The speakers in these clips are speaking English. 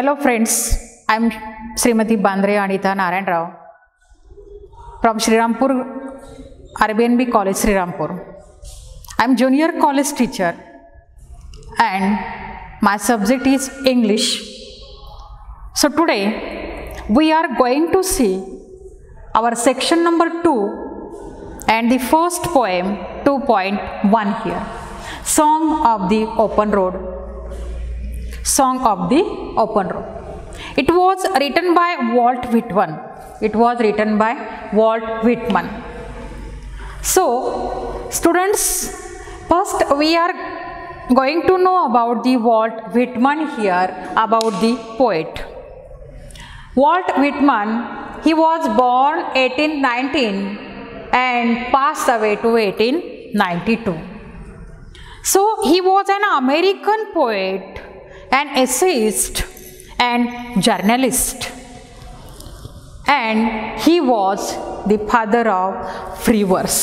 Hello friends, I am Srimati Bandre Anita Narayan Rao from Srirampur RBNB College Srirampur. I am junior college teacher and my subject is English. So today we are going to see our section number 2 and the first poem 2.1 here. Song of the Open Road. Song of the Open Road. It was written by Walt Whitman. It was written by Walt Whitman. So, students, first we are going to know about the Walt Whitman here, about the poet. Walt Whitman, he was born 1819 and passed away to 1892. So, he was an American poet, an essayist and journalist and he was the father of free verse.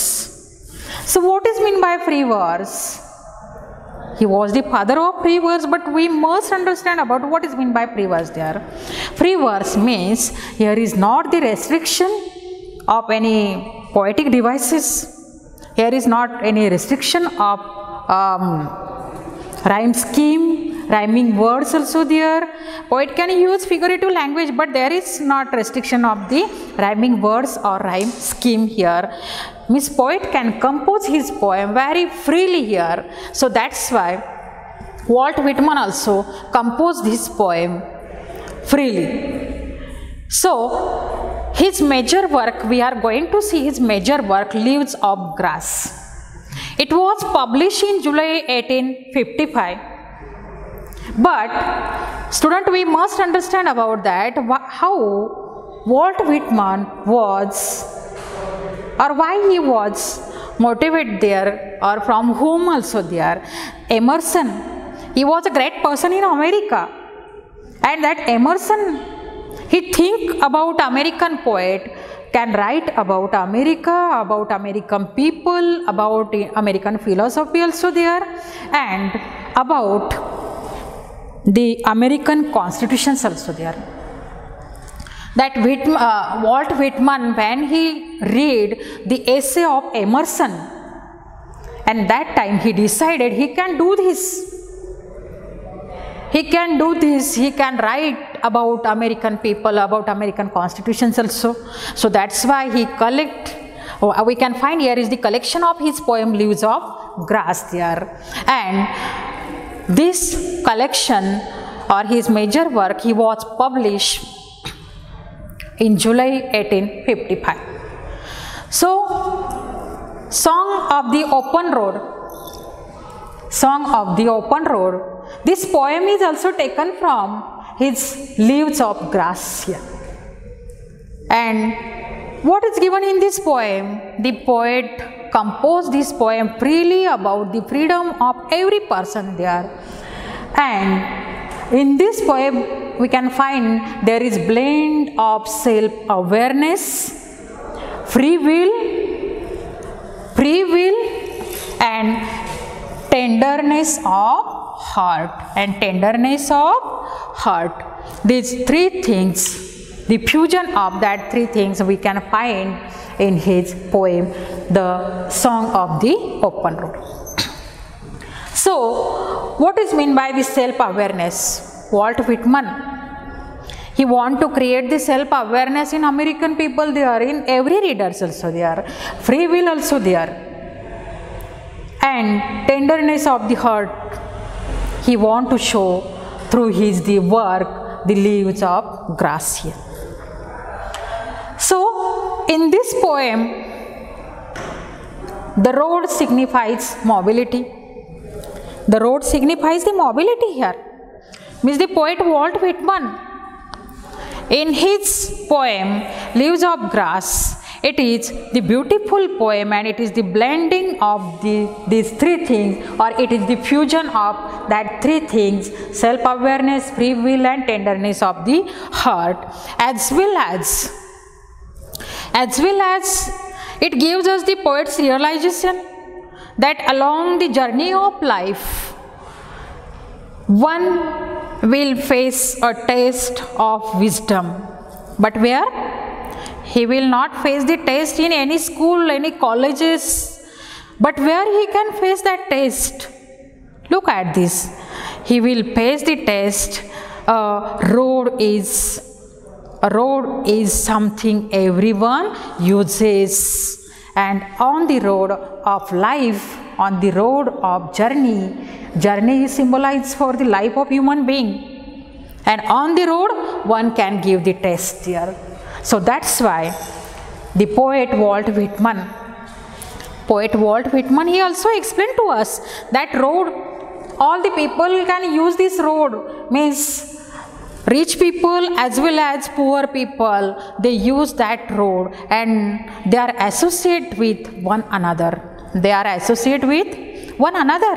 So what is mean by free verse? He was the father of free verse but we must understand about what is mean by free verse there. Free verse means here is not the restriction of any poetic devices. Here is not any restriction of um, rhyme scheme, rhyming words also there. Poet can use figurative language but there is not restriction of the rhyming words or rhyme scheme here. Miss poet can compose his poem very freely here. So that's why Walt Whitman also composed his poem freely. So his major work, we are going to see his major work, Leaves of Grass. It was published in July 1855. But student we must understand about that how Walt Whitman was or why he was motivated there or from whom also there. Emerson, he was a great person in America and that Emerson, he think about American poet can write about America, about American people, about American philosophy also there and about the American constitutions also there. That Whitman, uh, Walt Whitman when he read the essay of Emerson and that time he decided he can do this. He can do this, he can write about American people, about American constitutions also. So that's why he collect, oh, we can find here is the collection of his poem Leaves of Grass there. And this collection or his major work he was published in July 1855. So, Song of the Open Road. Song of the Open Road. This poem is also taken from his Leaves of Grass. And what is given in this poem? The poet composed this poem freely about the freedom of every person there. And in this poem, we can find there is blend of self-awareness, free will, free will and tenderness of heart and tenderness of heart. These three things, the fusion of that three things we can find in his poem, The Song of the Open Road. So, what is meant by this self-awareness? Walt Whitman, he want to create the self-awareness in American people they are in every readers also they are, free will also they are, and tenderness of the heart he want to show through his the work the leaves of grass here. So, in this poem, the road signifies mobility. The road signifies the mobility here. Means the poet Walt Whitman, in his poem Leaves of Grass, it is the beautiful poem and it is the blending of the, these three things or it is the fusion of that three things self-awareness, free will and tenderness of the heart as well as as well as it gives us the poet's realization that along the journey of life one will face a test of wisdom. But where? He will not face the test in any school, any colleges, but where he can face that test? Look at this. He will face the test. A uh, road is a road is something everyone uses and on the road of life on the road of journey journey is symbolized for the life of human being and on the road one can give the test here. so that's why the poet walt whitman poet walt whitman he also explained to us that road all the people can use this road means rich people as well as poor people they use that road and they are associate with one another. They are associate with one another.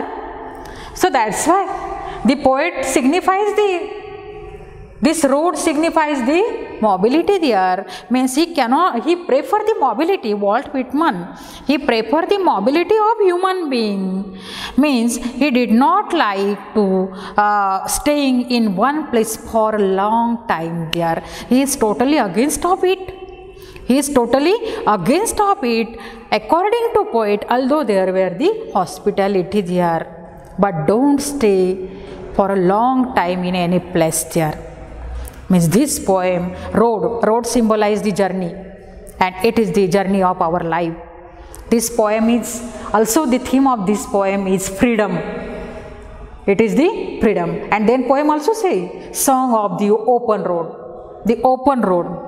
So that's why the poet signifies the this road signifies the mobility there. Means he cannot he prefer the mobility walt whitman. He prefer the mobility of human being. Means he did not like to uh, staying in one place for a long time there. He is totally against of it. He is totally against of it according to poet although there were the hospitality there. But don't stay for a long time in any place there means this poem road road symbolize the journey and it is the journey of our life. This poem is also the theme of this poem is freedom. It is the freedom. And then poem also say song of the open road the open road.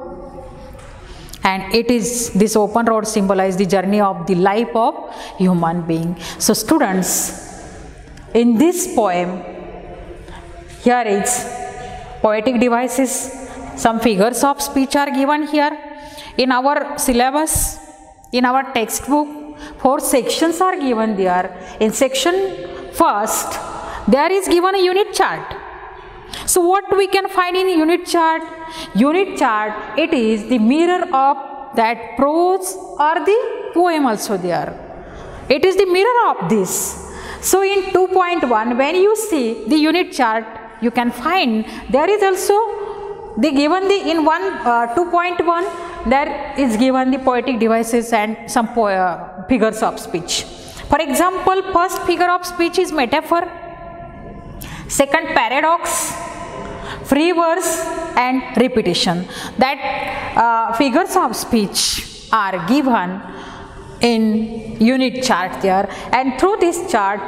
And it is this open road symbolize the journey of the life of human being. So students in this poem here is poetic devices. Some figures of speech are given here. In our syllabus in our textbook four sections are given there. In section first there is given a unit chart. So what we can find in unit chart? Unit chart it is the mirror of that prose or the poem also there. It is the mirror of this. So in 2.1 when you see the unit chart you can find. There is also the given the in one uh, 2.1 there is given the poetic devices and some uh, figures of speech. For example first figure of speech is metaphor second paradox free verse and repetition. That uh, figures of speech are given in unit chart there. And through this chart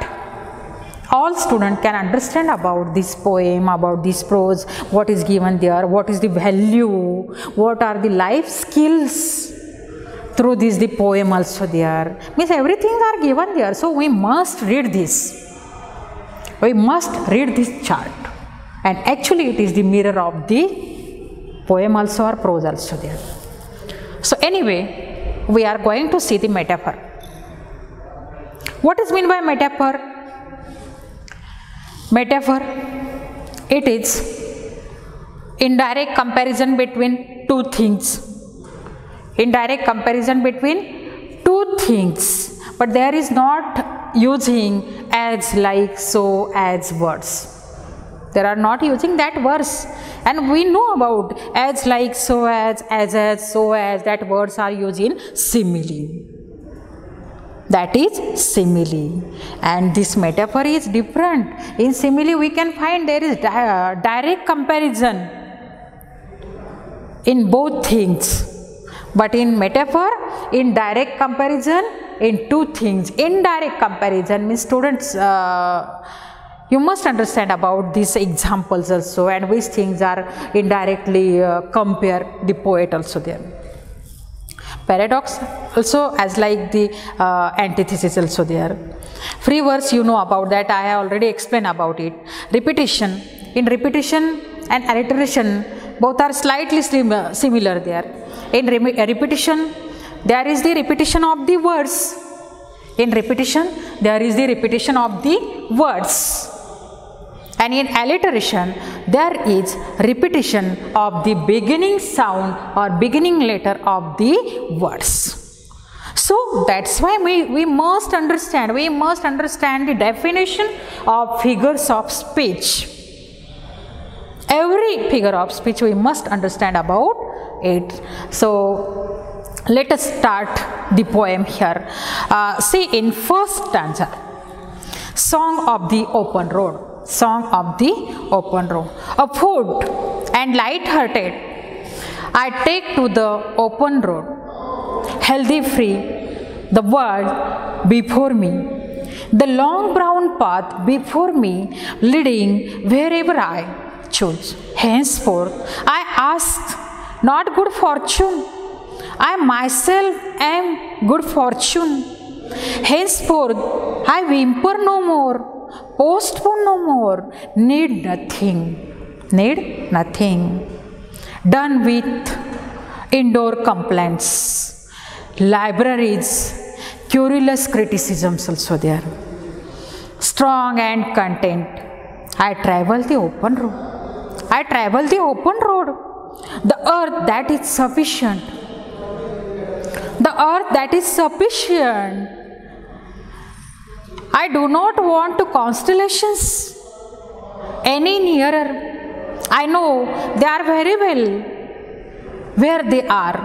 all student can understand about this poem about this prose what is given there what is the value what are the life skills through this the poem also there. Means everything are given there so we must read this. We must read this chart. And actually it is the mirror of the poem also or prose also there. So anyway we are going to see the metaphor. What is mean by metaphor metaphor. It is indirect comparison between two things. Indirect comparison between two things. But there is not using as like so as words. There are not using that verse and we know about as like so as as as so as that words are used in simile that is simile. And this metaphor is different. In simile we can find there is di direct comparison in both things. But in metaphor in direct comparison in two things. Indirect comparison means students uh, you must understand about these examples also. And which things are indirectly uh, compare the poet also there paradox also as like the uh, antithesis also there. Free verse you know about that. I have already explained about it. Repetition. In repetition and alliteration both are slightly similar there. In repetition there is the repetition of the words. In repetition there is the repetition of the words and in alliteration there is repetition of the beginning sound or beginning letter of the words so that's why we, we must understand we must understand the definition of figures of speech every figure of speech we must understand about it. So let us start the poem here. Uh, see in first stanza, Song of the Open Road. Song of the Open Road. A food and light-hearted, I take to the open road, healthy free, the world before me the long brown path before me leading wherever I choose. Henceforth, I ask not good fortune, I myself am good fortune. Henceforth, I whimper no more, postpone no more, need nothing, need nothing. Done with indoor complaints, libraries, Querulous criticisms also there. Strong and content. I travel the open road. I travel the open road. The earth that is sufficient. The earth that is sufficient. I do not want to constellations any nearer. I know they are very well where they are.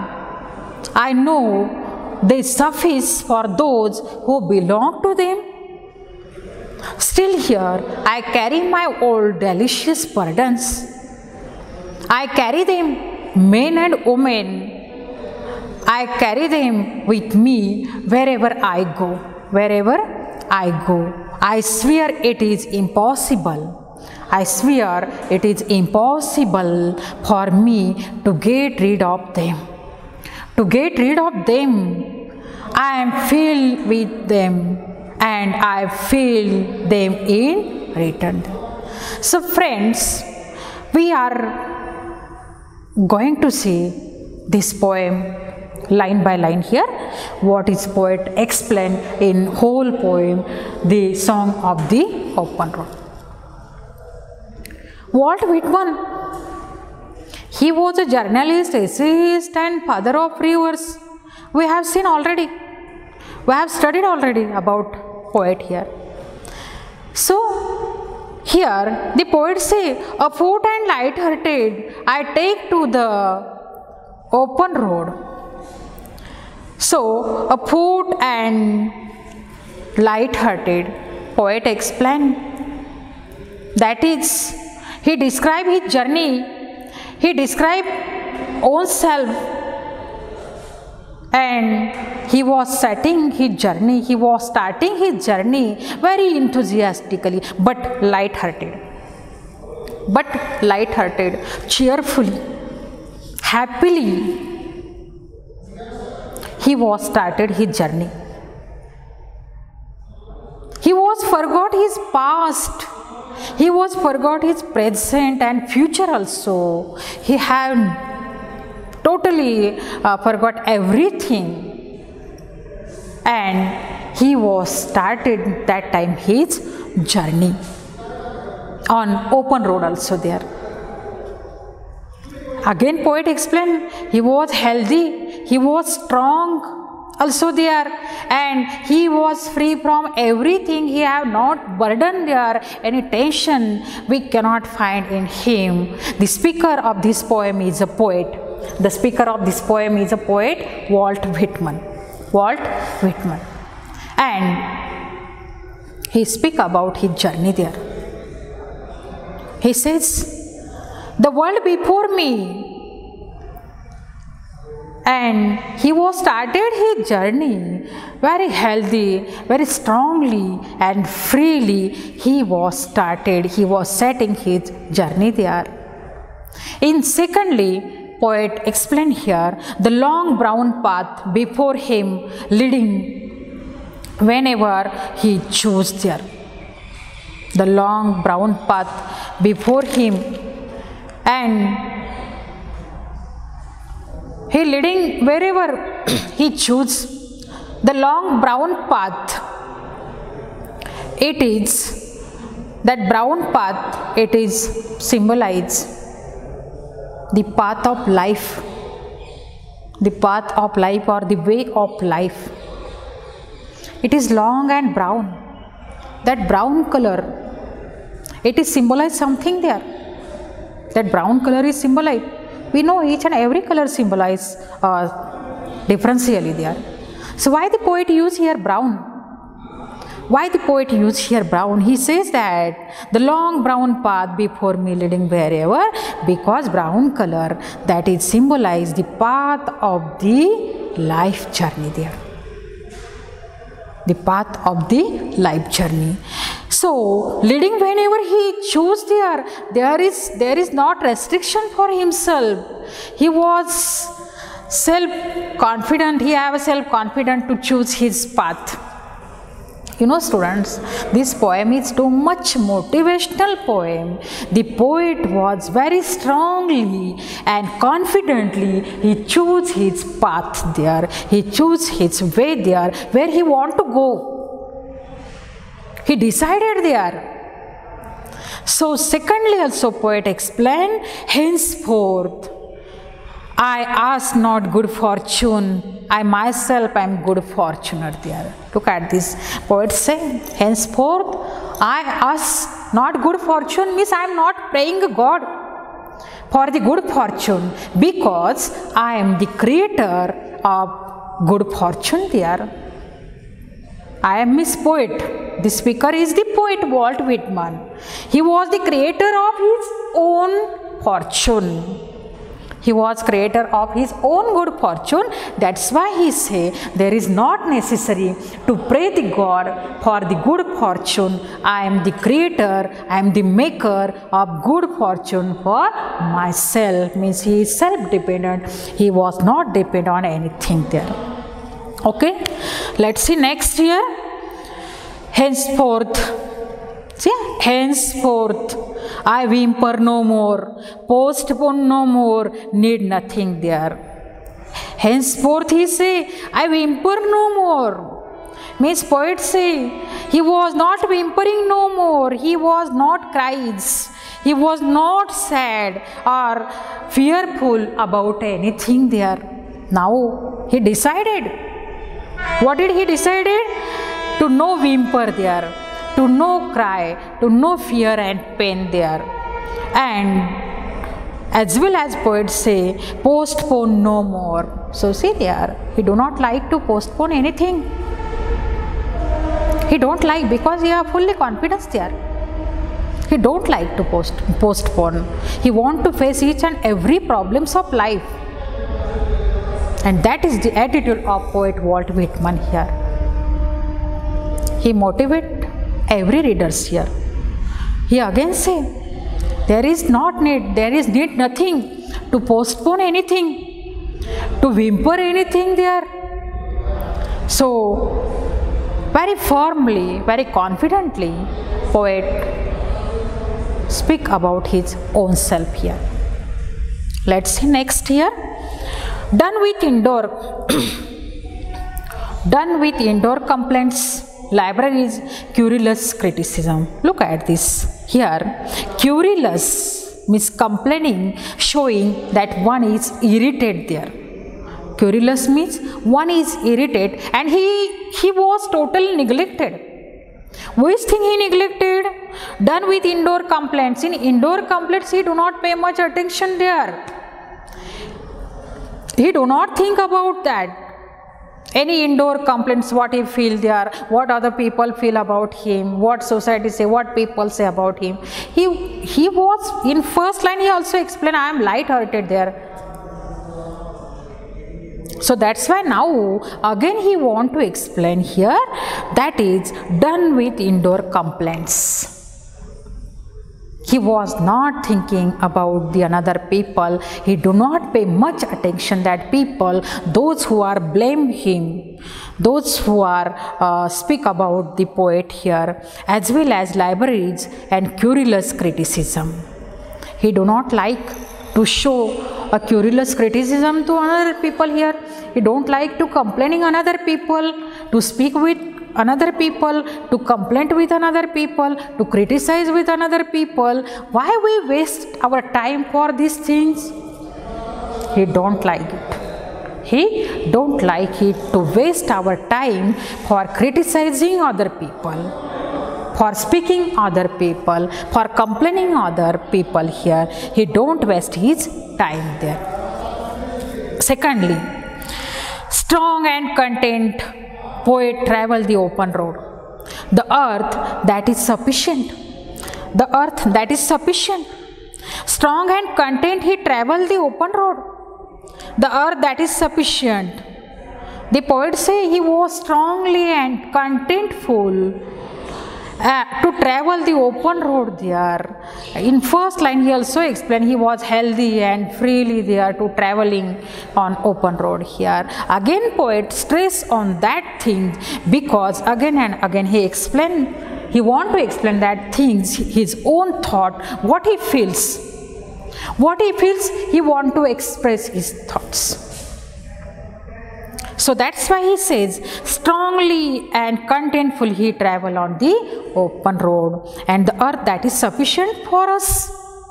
I know they suffice for those who belong to them. Still here, I carry my old delicious burdens. I carry them, men and women. I carry them with me wherever I go. Wherever I go. I swear it is impossible. I swear it is impossible for me to get rid of them to get rid of them. I am filled with them and I feel them in return. So, friends, we are going to see this poem line by line here. What is poet explained in whole poem, the song of the open road. Walt Whitman he was a journalist, essayist, and father of rivers. We have seen already. We have studied already about poet here. So, here the poet say, a foot and light-hearted, I take to the open road. So, a foot and light-hearted, poet explained. that is, he described his journey he described own self and he was setting his journey, he was starting his journey very enthusiastically but light-hearted. But light-hearted, cheerfully, happily, he was started his journey. He was forgot his past he was forgot his present and future also. He had totally uh, forgot everything. And he was started that time his journey on open road also there. Again poet explained he was healthy, he was strong, also there. And he was free from everything. He have not burden there any tension we cannot find in him. The speaker of this poem is a poet. The speaker of this poem is a poet walt whitman. Walt whitman. And he speak about his journey there. He says the world before me and he was started his journey very healthy very strongly and freely. He was started he was setting his journey there. In secondly poet explained here the long brown path before him leading whenever he chose there. The long brown path before him and he leading wherever he choose the long brown path. It is that brown path, it is symbolize the path of life, the path of life or the way of life. It is long and brown. That brown color, it is symbolize something there. that brown color is symbolized we know each and every color symbolize uh, differentially there. So why the poet use here brown? Why the poet use here brown? He says that the long brown path before me leading wherever because brown color that is symbolize the path of the life journey there. The path of the life journey so leading whenever he chose there there is there is not restriction for himself. He was self confident he have a self confident to choose his path. You know students this poem is too much motivational poem. The poet was very strongly and confidently he chose his path there. He chose his way there where he want to go he decided there so secondly also poet explained henceforth I ask not good fortune. I myself am good fortunate there. Look at this. Poet say, henceforth I ask not good fortune means I am not praying God for the good fortune because I am the creator of good fortune there. I am Miss Poet. The speaker is the poet Walt Whitman. He was the creator of his own fortune. He was creator of his own good fortune. That's why he say there is not necessary to pray the god for the good fortune. I am the creator i am the maker of good fortune for myself. Means he is self dependent he was not dependent on anything there. Okay let's see next here henceforth see henceforth I whimper no more, postpone no more, need nothing there. Henceforth he say, I whimper no more. Means poet say, he was not whimpering no more, he was not cries, he was not sad or fearful about anything there. Now he decided. What did he decided? To no whimper there to no cry, to no fear and pain there. And as well as poets say, postpone no more. So see there, he do not like to postpone anything. He don't like because he have fully confidence there. He don't like to post, postpone. He want to face each and every problems of life. And that is the attitude of poet Walt Whitman here. He motivate every readers here. He again say, there is not need, there is need nothing to postpone anything, to whimper anything there. So, very firmly, very confidently, poet speak about his own self here. Let's see next here. Done with indoor, done with indoor complaints library is querulous criticism. Look at this here. Querulous means complaining, showing that one is irritated there. Querulous means one is irritated and he, he was totally neglected. Which thing he neglected? Done with indoor complaints. In indoor complaints, he do not pay much attention there. He do not think about that. Any indoor complaints what he feel there what other people feel about him what society say what people say about him. He he was in first line he also explained i am light hearted there. So that's why now again he want to explain here that is done with indoor complaints he was not thinking about the another people. He do not pay much attention that people those who are blame him those who are uh, speak about the poet here as well as libraries and querulous criticism. He do not like to show a querulous criticism to another people here. He don't like to complaining another people to speak with another people, to complain with another people, to criticize with another people. Why we waste our time for these things? He don't like it. He don't like it to waste our time for criticizing other people. for speaking other people, for complaining other people here. He don't waste his time there. Secondly, strong and content poet travel the open road. The earth that is sufficient. The earth that is sufficient. Strong and content he travel the open road. The earth that is sufficient. The poet say he was strongly and contentful uh, to travel the open road there. In first line, he also explained he was healthy and freely there to traveling on open road here. Again, poet stress on that thing because again and again he explained he want to explain that things his own thought what he feels what he feels he want to express his thoughts so that's why he says, strongly and contentful he travel on the open road. And the earth that is sufficient for us,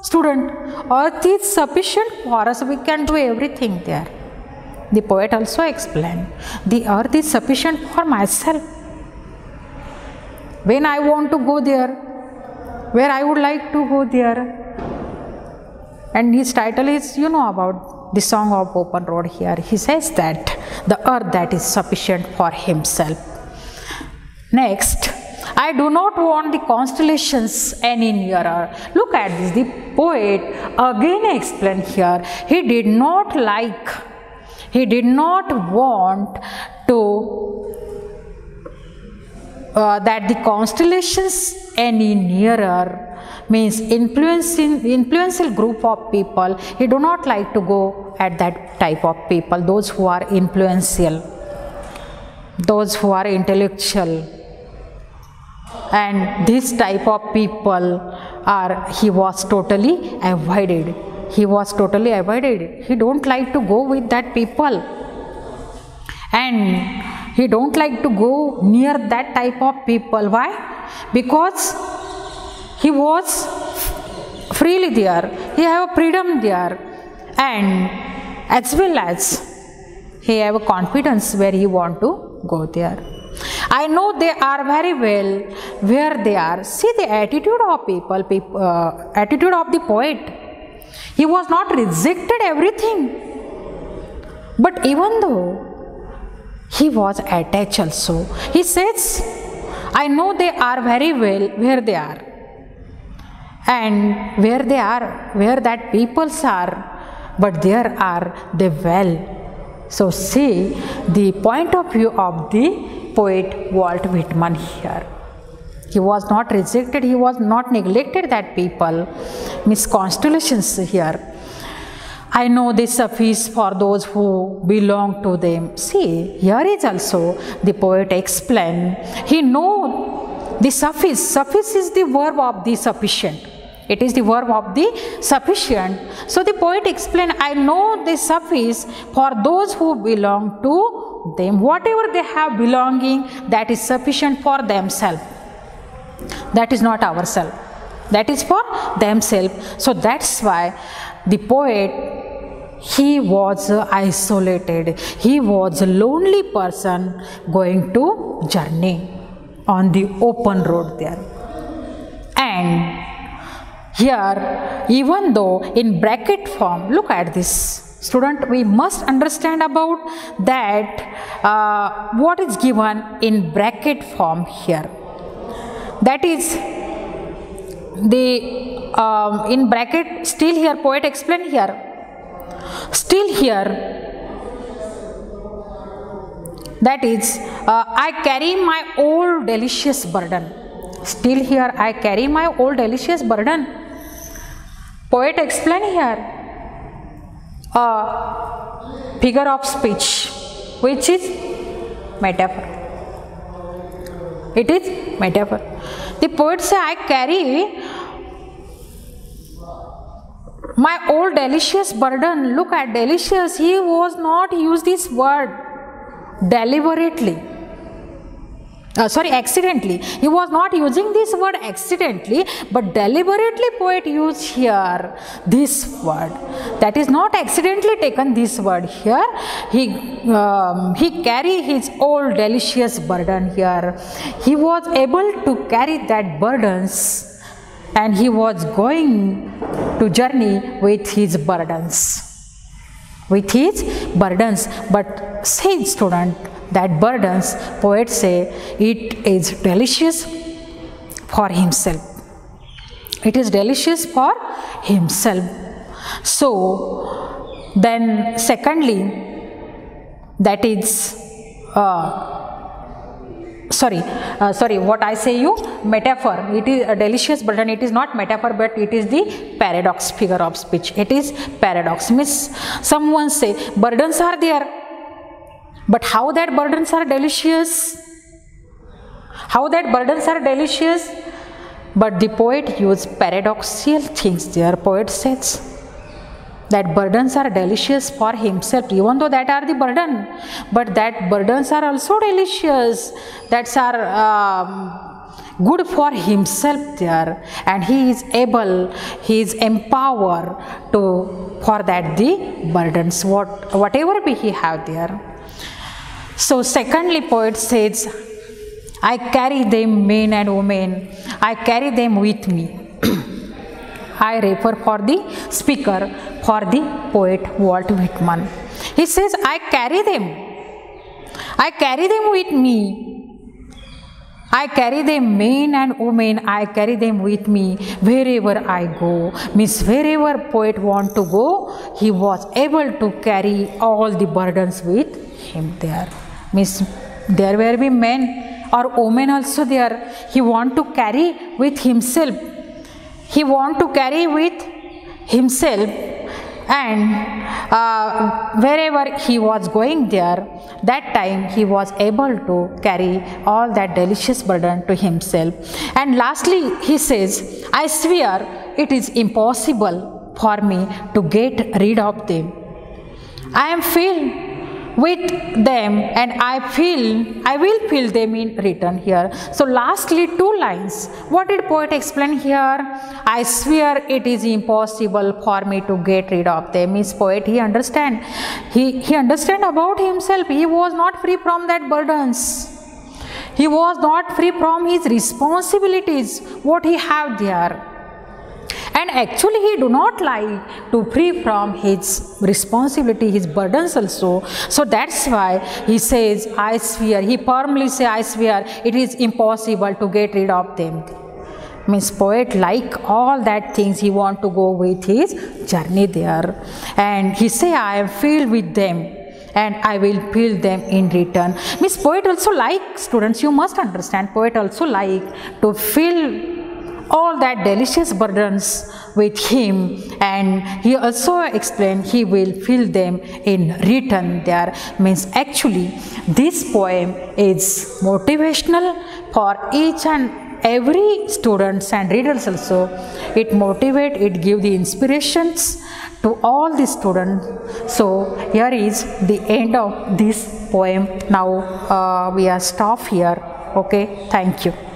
student. Earth is sufficient for us. We can do everything there. The poet also explained, the earth is sufficient for myself. When I want to go there, where I would like to go there. And his title is, you know about the song of open road here. He says that the earth that is sufficient for himself. Next i do not want the constellations any nearer. Look at this. The poet again explained here. He did not like he did not want to uh, that the constellations any nearer means influencing influential group of people he do not like to go at that type of people those who are influential those who are intellectual. And this type of people are he was totally avoided. He was totally avoided. He don't like to go with that people. And he don't like to go near that type of people. Why? Because he was freely there. He have a freedom there. And as well as he have a confidence where he want to go there. I know they are very well where they are. See the attitude of people, people uh, attitude of the poet. He was not rejected everything. But even though he was attached also he says i know they are very well where they are and where they are, where that peoples are, but there are they well. So see the point of view of the poet Walt Whitman here. He was not rejected, he was not neglected that people. Miss Constellations here. I know this suffice for those who belong to them. See, here is also the poet explain. He know the suffice. Suffice is the verb of the sufficient. It is the verb of the sufficient. So the poet explained, I know the suffice for those who belong to them. Whatever they have belonging, that is sufficient for themselves. That is not ourselves. That is for themselves. So that's why the poet he was isolated. He was a lonely person going to journey on the open road there. And here, even though in bracket form, look at this. Student we must understand about that uh, what is given in bracket form here. That is the um, in bracket still here poet explain here. Still here that is uh, i carry my old delicious burden still here i carry my old delicious burden Poet explain here a figure of speech which is metaphor. It is metaphor. The poet say I carry my old delicious burden. Look at delicious. He was not use this word deliberately. uh, sorry accidentally. He was not using this word accidentally but deliberately poet used here this word. That is not accidentally taken this word here. He um, he carry his old delicious burden here. He was able to carry that burdens and he was going to journey with his burdens with his burdens but say student that burdens poet say it is delicious for himself. It is delicious for himself. So then secondly that is uh, sorry uh, sorry what i say you metaphor. It is a delicious burden it is not metaphor but it is the paradox figure of speech. It is paradox. Means someone say burdens are there but how that burdens are delicious? How that burdens are delicious? But the poet used paradoxical things there poet says that burdens are delicious for himself even though that are the burden. But that burdens are also delicious. That's are um, good for himself there. And he is able he is empowered to for that the burdens what whatever be he have there. So secondly poet says i carry them men and women. I carry them with me I refer for the speaker, for the poet Walt Whitman. He says, I carry them. I carry them with me. I carry them, men and women, I carry them with me wherever I go. Means wherever poet want to go, he was able to carry all the burdens with him there. Means there will be men or women also there. He want to carry with himself he want to carry with himself and uh, wherever he was going there that time he was able to carry all that delicious burden to himself. And lastly he says i swear it is impossible for me to get rid of them. I am filled with them and I feel, I will feel them in return here. So lastly two lines. What did poet explain here? I swear it is impossible for me to get rid of them. Means poet he understand. He, he understand about himself. He was not free from that burdens. He was not free from his responsibilities, what he have there and actually he do not like to free from his responsibility his burdens also. So that's why he says i swear he firmly say i swear it is impossible to get rid of them. Means poet like all that things he want to go with his journey there. And he say i am filled with them and I will fill them in return. Miss Poet also like students, you must understand, poet also like to feel all that delicious burdens with him and he also explained he will fill them in return there. Means actually this poem is motivational for each and every students and readers also. It motivate it give the inspirations to all the students. So here is the end of this poem. Now uh, we are stop here. Okay thank you